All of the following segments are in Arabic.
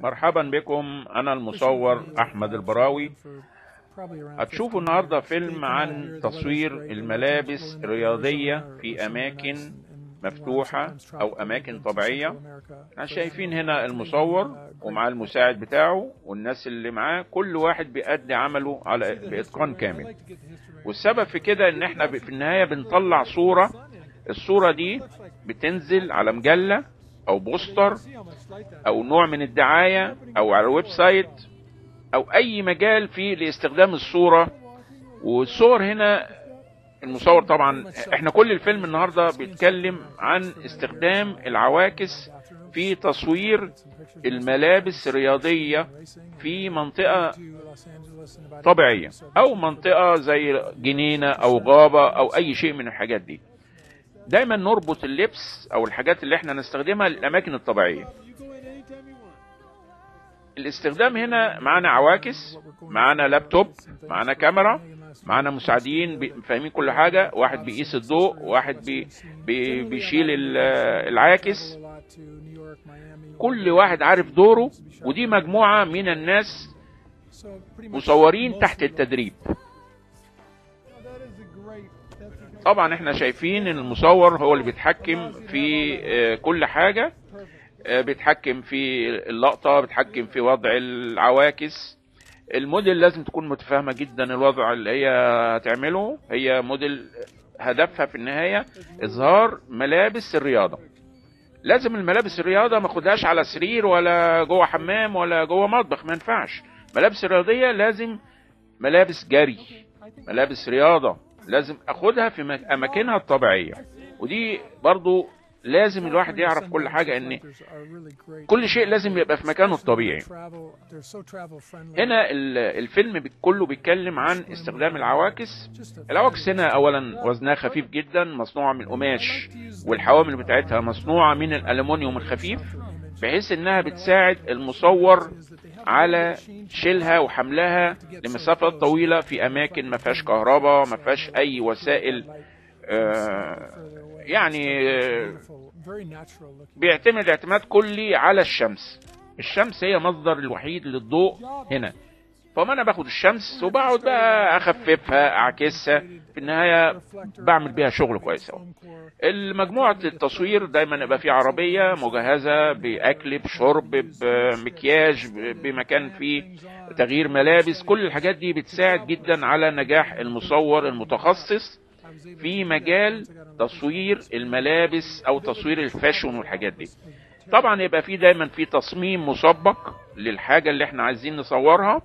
مرحبا بكم. أنا المصور أحمد البراوي. هتشوفوا النهاردة فيلم عن تصوير الملابس الرياضية في أماكن مفتوحة أو أماكن طبيعية. إحنا شايفين هنا المصور ومعاه المساعد بتاعه والناس اللي معاه. كل واحد بيأدي عمله على بإتقان كامل. والسبب في كده إن إحنا في النهاية بنطلع صورة. الصورة دي بتنزل على مجلة. أو بوستر أو نوع من الدعاية أو على ال website أو أي مجال فيه لاستخدام الصورة. والصور هنا المصور طبعا إحنا كل الفيلم النهاردة بيتكلم عن استخدام العواكس في تصوير الملابس الرياضية في منطقة طبيعية أو منطقة زي جنينة أو غابة أو أي شيء من الحاجات دي. دايما نربط اللبس أو الحاجات اللي إحنا نستخدمها للأماكن الطبيعية. الاستخدام هنا معانا عواكس معانا لابتوب معانا كاميرا معانا مساعدين فاهمين كل حاجة. واحد بيقيس الضوء واحد بي بي بيشيل العاكس. كل واحد عارف دوره ودي مجموعة من الناس مصورين تحت التدريب. طبعا إحنا شايفين إن المصور هو اللي بيتحكم في كل حاجة بيتحكم في اللقطة بيتحكم في وضع العواكس. الموديل لازم تكون متفاهمة جدا الوضع اللي هي هتعمله. هي موديل هدفها في النهاية إظهار ملابس الرياضة. لازم الملابس الرياضة ما خدهاش على سرير ولا جوه حمام ولا جوه مطبخ ما ينفعش. ملابس الرياضية لازم ملابس جري ملابس رياضة. لازم أخدها في أماكنها الطبيعية. ودي برضو لازم الواحد يعرف كل حاجة إن كل شيء لازم يبقى في مكانه الطبيعي. هنا الفيلم كله بيتكلم عن استخدام العواكس. العواكس هنا اولا وزنها خفيف جدا مصنوعة من قماش والحوامل بتاعتها مصنوعة من الالومنيوم الخفيف بحيث إنها بتساعد المصور على شيلها وحملها لمسافات طويلة في أماكن ما فيهاش كهرباء ما فيهاش أي وسائل آه يعني آه بيعتمد اعتماد كلي على الشمس. الشمس هي مصدر الوحيد للضوء هنا. فما أنا باخد الشمس وبقعد بقى أخففها أعكسها. في النهاية بعمل بيها شغل كويس قوي المجموعة التصوير دايما يبقى في عربية مجهزة بأكل بشرب بمكياج بمكان فيه تغيير ملابس. كل الحاجات دي بتساعد جدا على نجاح المصور المتخصص في مجال تصوير الملابس أو تصوير ال fashion والحاجات دي. طبعا يبقى في دايما في تصميم مسبق للحاجة اللي إحنا عايزين نصورها.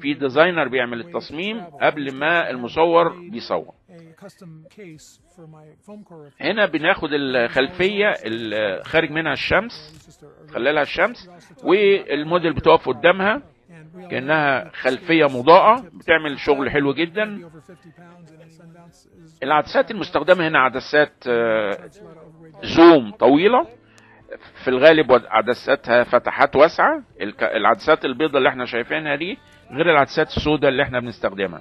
في designer بيعمل التصميم قبل ما المصور بيصور. هنا بناخد الخلفية خارج منها الشمس خلالها الشمس والموديل بتقف قدامها كأنها خلفية مضاءة بتعمل شغل حلو جدا. العدسات المستخدمة هنا عدسات زوم طويلة. في الغالب عدساتها فتحات واسعة. العدسات البيضة اللي إحنا شايفينها دي غير العدسات السوداء اللي إحنا بنستخدمها.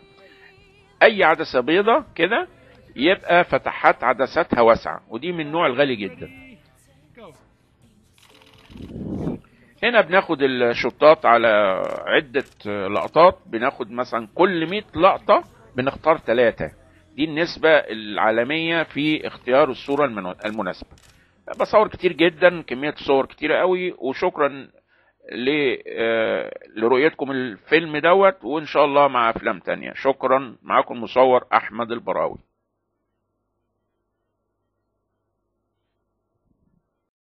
أي عدسة بيضة كده يبقى فتحات عدساتها واسعة ودي من النوع الغالي جدا. هنا بناخد الشطات على عدة لقطات. بناخد مثلا كل 100 لقطة بنختار ثلاثة دي النسبة العالمية في اختيار الصورة المناسبة. بصور كتير جدا كمية صور كتيرة قوي وشكرا لرؤيتكم الفيلم دوت وإن شاء الله مع أفلام تانية. شكرا معاكم مصور أحمد البراوي.